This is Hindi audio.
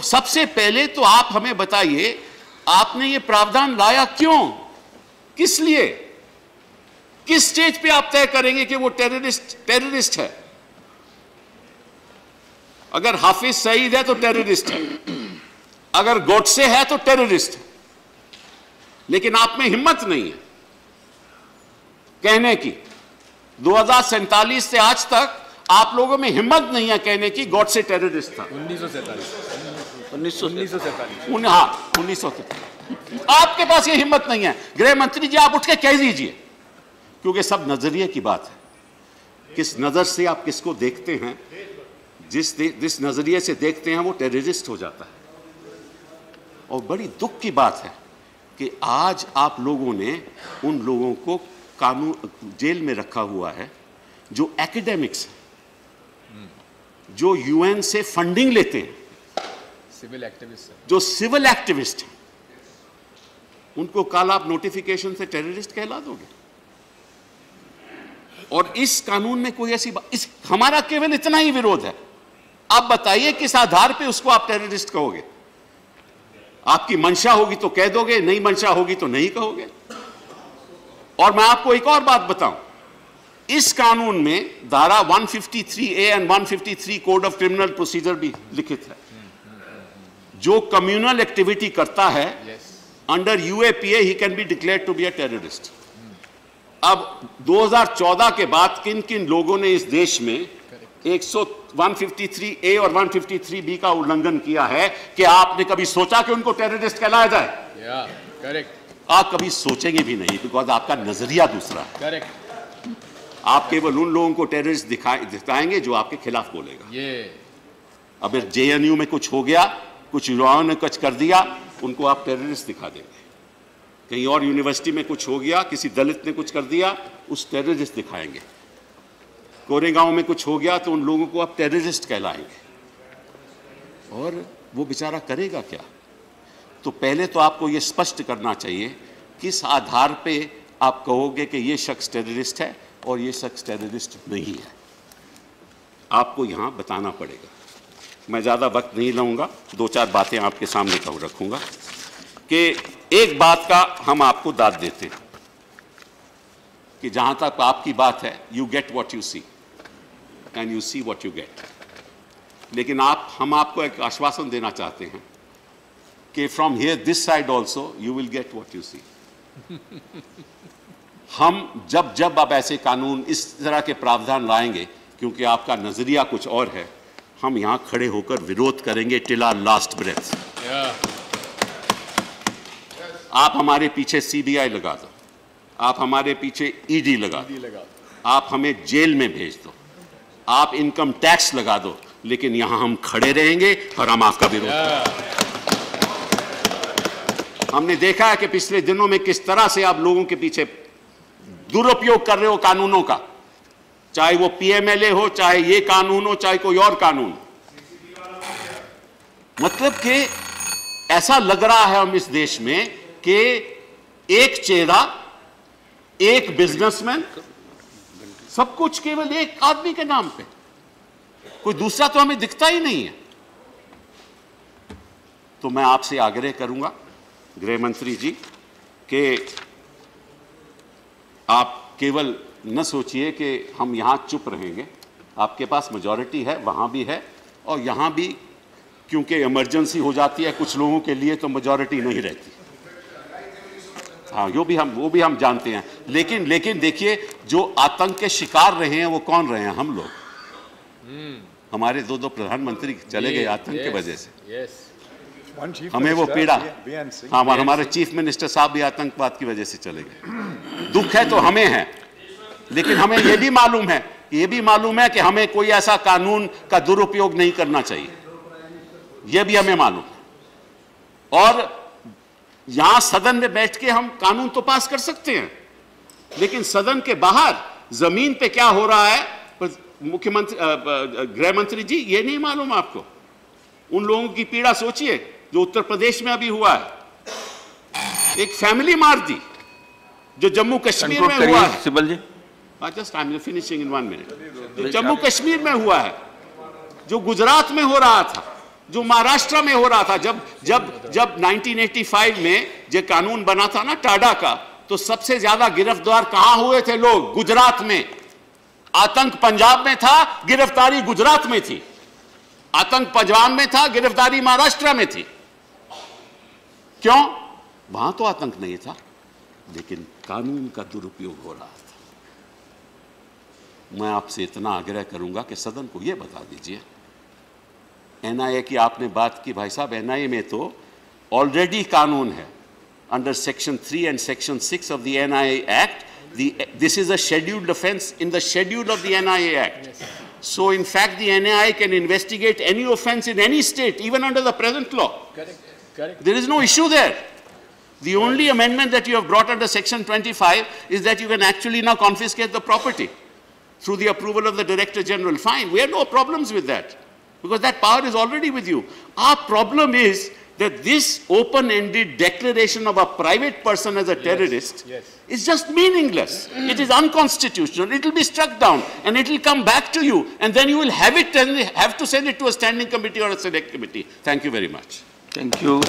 सबसे पहले तो आप हमें बताइए, आपने ये प्रावधान लाया क्यों? किस लिए? किस स्टेज पे आप तय करेंगे कि वो टेररिस्ट टेररिस्ट है? अगर हाफिज सईद है तो टेररिस्ट है। अगर गोडसे है तो टेररिस्ट है। लेकिन आप में हिम्मत नहीं है। कहने की, दो से आज तक आप लोगों में हिम्मत नहीं है कहने की गॉड से टेररिस्ट था। उन्नीस सौ सैतालीस। उन्नीस उन्नीस सौ सैतालीस। हाँ उन्नीस सौ आपके पास ये हिम्मत नहीं है। गृह मंत्री जी, आप उठ के कह दीजिए। क्योंकि सब नज़रिए की बात है। किस नज़र से आप किसको देखते हैं, जिस जिस नज़रिए से देखते हैं, वो टेररिस्ट हो जाता है। और बड़ी दुख की बात है कि आज आप लोगों ने उन लोगों को कानून जेल में रखा हुआ है, जो एकेडमिक्स है, जो यूएन से फंडिंग लेते हैं। सिविल एक्टिविस्ट जो सिविल एक्टिविस्ट हैं, उनको कल आप नोटिफिकेशन से टेररिस्ट कहला दोगे। और इस कानून में कोई ऐसी इस, हमारा केवल इतना ही विरोध है। आप बताइए किस आधार पे उसको आप टेररिस्ट कहोगे? आपकी मंशा होगी तो कह दोगे, नहीं मंशा होगी तो नहीं कहोगे। और मैं आपको एक और बात बताऊँ। इस कानून में धारा 153 A and 153 code of criminal procedure भी लिखित है। जो कम्युनल एक्टिविटी करता है under UAPA he can be declare to be a terrorist अब 2014 के बाद किन किन लोगों ने इस देश में एक 153 ए और 153 बी का उल्लंघन किया है कि आपने कभी सोचा कि उनको टेररिस्ट कहलाया जाए? करेक्ट yeah, आप कभी सोचेंगे भी नहीं बिकॉज़ आपका नज़रिया दूसरा है। करेक्ट आप केवल उन लोगों को टेररिस्ट दिखाएँगे जो आपके खिलाफ बोलेगा। ये अगर जेएनयू में कुछ हो गया कुछ युवाओं ने कुछ कर दिया, उनको आप टेररिस्ट दिखा देंगे। कहीं और यूनिवर्सिटी में कुछ हो गया, किसी दलित ने कुछ कर दिया, उस टेररिस्ट दिखाएँगे। कोरेगांव में कुछ हो गया तो उन लोगों को आप टेररिस्ट कहलाएँगे। और वो बेचारा करेगा क्या? तो पहले तो आपको ये स्पष्ट करना चाहिए, किस आधार पे आप कहोगे कि ये शख्स टेररिस्ट है और ये शख्स टेररिस्ट नहीं है। आपको यहाँ बताना पड़ेगा। मैं ज़्यादा वक्त नहीं लूँगा दो चार बातें आपके सामने कहूँ रखूँगा कि एक बात का हम आपको दाद देते हैं कि जहाँ तक आपकी बात है you get what you see and you see what you get लेकिन आप, हम आपको एक आश्वासन देना चाहते हैं कि from here this side also you will get what you see हम जब जब आप ऐसे कानून इस तरह के प्रावधान लाएँगे, क्योंकि आपका नज़रिया कुछ और है हम यहाँ खड़े होकर विरोध करेंगे टिला लास्ट ब्रेथ आप हमारे पीछे सीबीआई लगा दो। आप हमारे पीछे ईडी लगा दो। आप हमें जेल में भेज दो। आप इनकम टैक्स लगा दो लेकिन यहाँ हम खड़े रहेंगे और हम आपका विरोध yeah. हमने देखा है कि पिछले दिनों में किस तरह से आप लोगों के पीछे दुरुपयोग कर रहे हो कानूनों का। चाहे वो पीएमएलए हो, चाहे ये कानून हो, चाहे कोई और कानून। मतलब कि ऐसा लग रहा है हम इस देश में कि एक चेहरा, एक बिजनेसमैन सब कुछ केवल एक आदमी के नाम पे। कोई दूसरा तो हमें दिखता ही नहीं है। तो मैं आपसे आग्रह करूँगा गृह मंत्री जी, कि आप केवल न सोचिए कि हम यहाँ चुप रहेंगे। आपके पास मेजॉरिटी है वहाँ भी है और यहाँ भी क्योंकि इमरजेंसी हो जाती है कुछ लोगों के लिए तो मेजॉरिटी नहीं रहती। हाँ यो भी हम वो भी हम जानते हैं। लेकिन लेकिन देखिए जो आतंक के शिकार रहे हैं वो कौन रहे हैं? हम लोग। हमारे दो दो प्रधानमंत्री चले गए आतंक की वजह से। हमें वो पीड़ा। हाँ हमारे चीफ मिनिस्टर साहब भी आतंकवाद की वजह से चले गए। दुख है तो हमें है। लेकिन हमें यह भी मालूम है ये भी मालूम है कि हमें कोई ऐसा कानून का दुरुपयोग नहीं करना चाहिए। यह भी हमें मालूम है। और यहाँ सदन में बैठ के हम कानून तो पास कर सकते हैं लेकिन सदन के बाहर ज़मीन पे क्या हो रहा है मुख्यमंत्री गृह मंत्री जी ये नहीं मालूम आपको। उन लोगों की पीड़ा सोचिए जो उत्तर प्रदेश में अभी हुआ है। एक फैमिली मार दी जो जम्मू कश्मीर में हुआ है। Sibal ji. Just I am finishing in one minute जो जम्मू कश्मीर में हुआ है जो गुजरात में हो रहा था जो महाराष्ट्र में हो रहा था जब जब जब 1985 में जो कानून बना था ना टाडा का तो सबसे ज़्यादा गिरफ़्तार कहाँ हुए थे लोग? गुजरात में। आतंक पंजाब में था गिरफ्तारी गुजरात में थी। आतंक पंजाब में था गिरफ्तारी महाराष्ट्र में थी। क्यों? वहाँ तो आतंक नहीं था लेकिन कानून का दुरुपयोग हो रहा मैं आपसे इतना आग्रह करूँगा कि सदन को यह बता दीजिए। एन आई ए की आपने बात की भाई साहब एन आई ए में तो ऑलरेडी कानून है। Under section three and section six of the N act this is a scheduled offence in the schedule of the N act so in fact the N can investigate any offence in any state even under the present law there is no issue there The only amendment that you have brought under Section 25 is that you can actually now confiscate the property. Through the approval of the Director General. Fine, we have no problems with that because that power is already with you. Our problem is that this open-ended declaration of a private person as a terrorist yes. is just meaningless. It is unconstitutional. It will be struck down and it will come back to you and then you will have it and have to send it to a standing committee or a select committee. Thank you very much. Thank you.